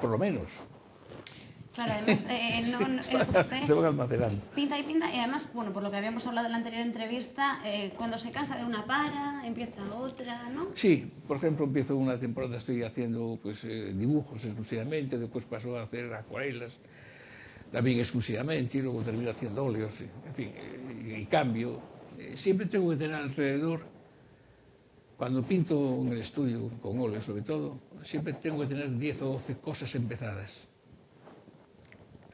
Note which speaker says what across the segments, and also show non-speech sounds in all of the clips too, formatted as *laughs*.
Speaker 1: por lo menos.
Speaker 2: Claro, además, eh, no, no, *laughs*
Speaker 1: se
Speaker 2: usted
Speaker 1: van almacenando.
Speaker 2: pinta y pinta, y además, bueno, por lo que habíamos hablado en la anterior entrevista, eh, cuando se cansa de una para, empieza otra, ¿no?
Speaker 1: Sí, por ejemplo, empiezo una temporada, estoy haciendo pues, eh, dibujos exclusivamente, después paso a hacer acuarelas, también exclusivamente, y luego termino haciendo óleos, y- en fin, eh, y, cambio. Eh, siempre tengo que tener alrededor, cuando pinto en el estudio, con óleos sobre todo, siempre tengo que tener 10 o 12 cosas empezadas.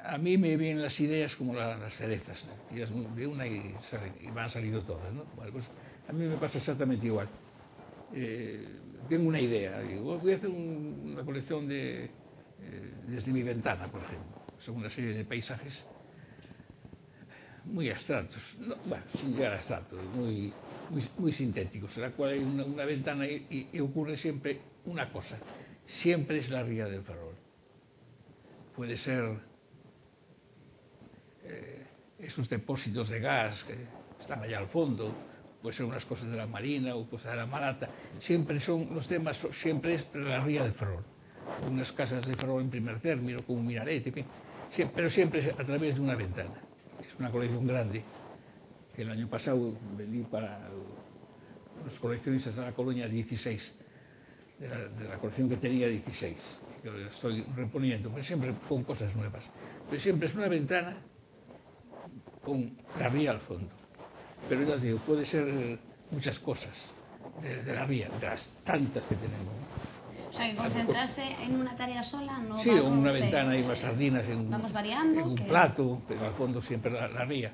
Speaker 1: A mí me vienen las ideas como la- las cerezas, tiras de una y, salen- y van saliendo todas. ¿no? Bueno, pues a mí me pasa exactamente igual. Eh, tengo una idea, digo, voy a hacer un- una colección eh, desde mi ventana, por ejemplo. Son una serie de paisajes muy abstractos, sin llegar a abstractos, muy, muy, sintéticos, en la cual hay una, ventana y, ocurre siempre una cosa, siempre es la ría del Ferrol. Puede ser eh, esos depósitos de gas que están allá al fondo, puede ser unas cosas de la Marina o cosas de la Malata, siempre son los temas, siempre es la ría del Ferrol. Unas casas de Ferrol en primer término, con un minarete, en pero siempre es a través de una ventana. Es una colección grande el año pasado vendí para los coleccionistas de la colonia 16, de la, de la colección que tenía 16, que lo estoy reponiendo, pero siempre con cosas nuevas. Pero siempre es una ventana con la ría al fondo. Pero ya digo, puede ser muchas cosas de, de la ría, de las tantas que tenemos.
Speaker 2: O sea, que concentrarse en una tarea sola no
Speaker 1: Sí, o una
Speaker 2: usted.
Speaker 1: ventana y unas sardinas en, un-
Speaker 2: Vamos variando,
Speaker 1: en un
Speaker 2: que-
Speaker 1: plato, pero al fondo siempre la, la ría.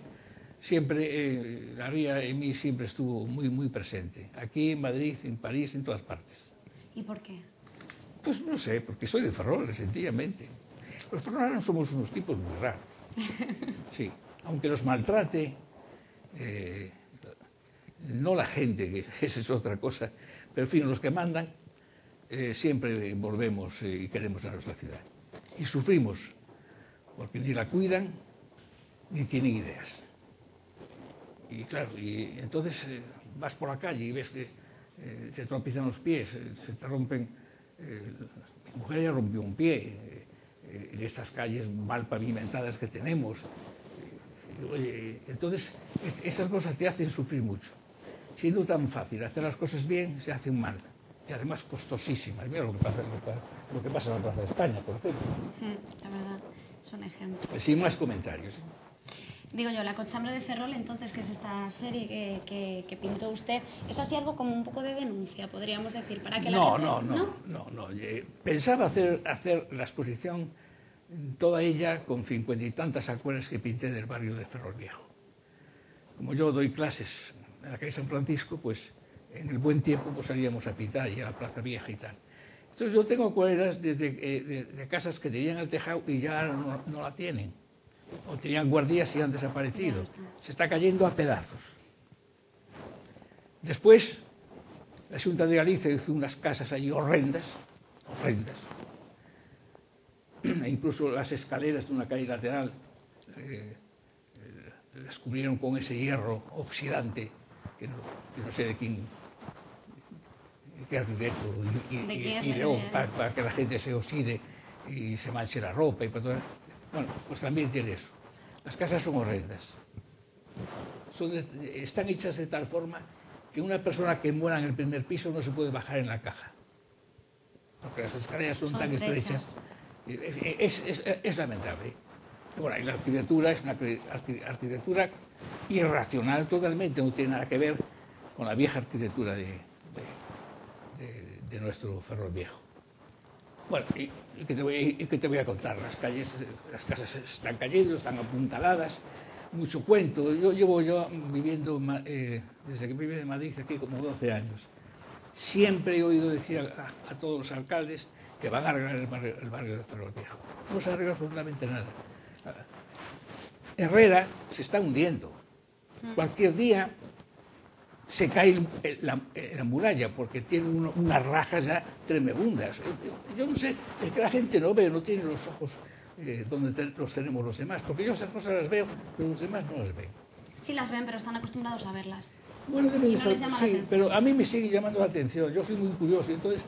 Speaker 1: Siempre, eh, la ría en mí siempre estuvo muy, muy presente. Aquí en Madrid, en París, en todas partes.
Speaker 2: ¿Y por qué?
Speaker 1: Pues no sé, porque soy de Ferrol, sencillamente. Los ferrolanos somos unos tipos muy raros. *laughs* Sí, aunque los maltrate, eh, no la gente, que *laughs* esa es otra cosa, pero en fin, los que mandan, eh, siempre volvemos eh, y queremos a nuestra ciudad. Y sufrimos, porque ni la cuidan, ni tienen ideas. Y claro, y entonces eh, vas por la calle y ves que eh, se tropiezan los pies, eh, se te rompen... mi mujer ya rompió un pie en estas calles mal pavimentadas que tenemos. Oye, entonces, es- esas cosas te hacen sufrir mucho. Siendo tan fácil hacer las cosas bien, se hacen mal. Y además costosísimas. Mira lo que pasa, lo que- lo que pasa en la Plaza de España, por ejemplo.
Speaker 2: La verdad, son ejemplos.
Speaker 1: Sin más comentarios.
Speaker 2: Digo yo, La Cochambre de Ferrol, entonces, que es esta serie que, que- que pintó usted, es así algo como un poco de denuncia, podríamos decir, para que la
Speaker 1: No,
Speaker 2: gente...
Speaker 1: no, no, no, no. Eh, Pensaba hacer, hacer la exposición, toda ella con cincuenta y tantas acuarelas que pinté del barrio de Ferrol Viejo. Como yo doy clases en la calle San Francisco, pues en el buen tiempo pues, salíamos a pintar y a la Plaza Vieja y tal. Entonces yo tengo acuarelas desde eh, de, de casas que tenían el tejado y ya no, no la tienen. O tenían guardias y han desaparecido. Se está cayendo a pedazos. Después, la Junta de Galicia hizo unas casas ahí horrendas, horrendas. E incluso las escaleras de una calle lateral eh, eh, las cubrieron con ese hierro oxidante, que no, que no sé de quién, qué arquitecto, y, para que la gente se oxide y se manche la ropa y para todo. Bueno, pues también tiene eso. Las casas son horrendas son de- están hechas de tal forma que una persona que muera en el primer piso no se puede bajar en la caja. Porque las escaleras son,
Speaker 2: Son
Speaker 1: tan
Speaker 2: estrechas.
Speaker 1: estrechas. Es, es- es lamentable. Bueno, y la arquitectura es una arqui- arqui- arquitectura irracional totalmente, no tiene nada que ver con la vieja arquitectura de, de- de- de nuestro ferrol viejo. Bueno, y, y que te voy, y que te voy a contar, las calles, las casas están cayendo, están apuntaladas, mucho cuento. Yo llevo yo viviendo eh, desde que viví en Madrid aquí como 12 años. Siempre he oído decir a, a todos los alcaldes que van a arreglar el barrio, el barrio de Ferrol Viejo. No se arregla absolutamente nada. Herrera se está hundiendo. Cualquier día se cae el- el- la, eh, la muralla porque tiene uno- unas rajas ya tremebundas. Eh, eh, Yo no sé, es que la gente no ve, no tiene los ojos eh, donde te- los tenemos los demás, porque yo esas cosas las veo, pero los demás no las ven.
Speaker 2: Sí las ven, pero están acostumbrados a verlas.
Speaker 1: Bueno, de
Speaker 2: no
Speaker 1: ser-
Speaker 2: les llama la
Speaker 1: sí,
Speaker 2: atención.
Speaker 1: pero a mí me sigue llamando la atención. Yo soy muy curioso y entonces,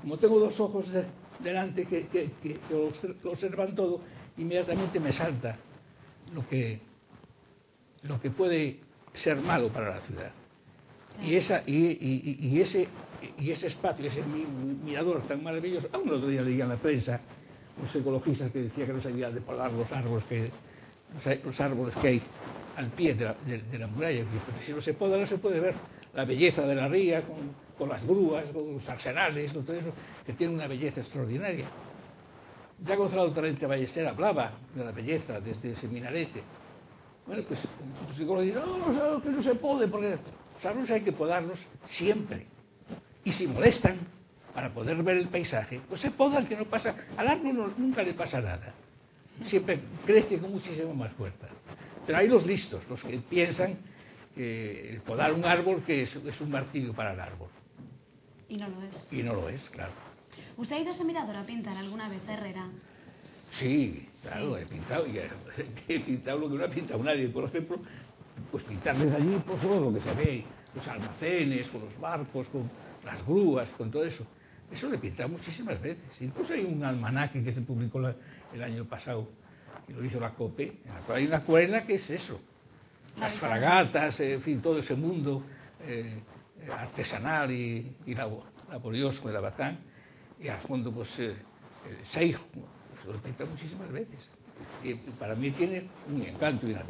Speaker 1: como tengo dos ojos de- delante que, que, que lo observan todo, inmediatamente me salta lo que, lo que puede ser malo para la ciudad. Y, esa, y, ese, y ese espacio, ese mirador tan maravilloso, aún el otro día leía en la prensa los ecologistas que decían que no se había de polar los árboles que, los árboles que hay al pie de la, de, de la muralla, porque si no se poda no se puede ver la belleza de la ría con, las grúas, con los arsenales, todo eso, que tiene una belleza extraordinaria. Ya Gonzalo Torrente Ballester hablaba de la belleza desde ese minarete. Bueno, pues dicen, no, no, que no se puede, porque los árboles hay que podarlos siempre. Y si molestan, para poder ver el paisaje, pues se podan, que no pasa, al árbol no, nunca le pasa nada. Siempre crece con muchísimo más fuerza. Pero hay los listos, los que piensan que el podar un árbol que es, es un martirio para el árbol.
Speaker 2: Y no lo es.
Speaker 1: Y no lo es, claro.
Speaker 2: ¿Usted ha ido a ese mirador a pintar alguna vez, Herrera?
Speaker 1: Sí, claro, sí. he pintado, *laughs* he pintado lo que no ha pintado nadie. Por ejemplo, pues pintar desde allí por pues, todo lo que se ve, los almacenes, con los barcos, con las grúas, con todo eso. Eso lo he pintado muchísimas veces. Incluso hay un almanaque que se publicó la, el año pasado, y lo hizo la COPE, en la cual hay una acuarela que es eso. Las fragatas, en fin, todo ese mundo eh, artesanal y, y laborioso de la Batán. Y al fondo, pues, eh, el Seijo, lo he pintado muchísimas veces. Y para mí tiene un encanto y una belleza.